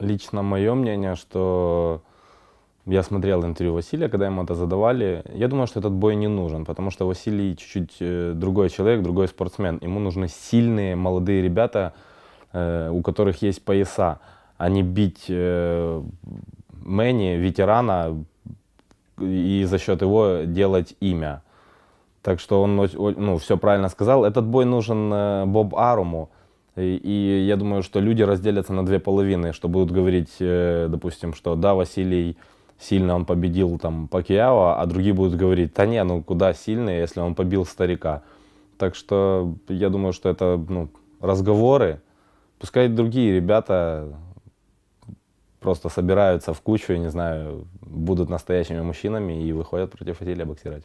Лично мое мнение, что я смотрел интервью Василия, когда ему это задавали. Я думаю, что этот бой не нужен, потому что Василий чуть-чуть э, другой человек, другой спортсмен. Ему нужны сильные молодые ребята, э, у которых есть пояса, а не бить э, Мэнни, ветерана, и за счет его делать имя. Так что он ну, все правильно сказал. Этот бой нужен Боб Аруму. И, я думаю, что люди разделятся на две половины, что будут говорить, э, допустим, что да, Василий сильно он победил там Пакьяо, а другие будут говорить, да не, ну куда сильный, если он побил старика. Так что я думаю, что это ну, разговоры. Пускай другие ребята просто собираются в кучу, я не знаю, будут настоящими мужчинами и выходят против Василия боксировать.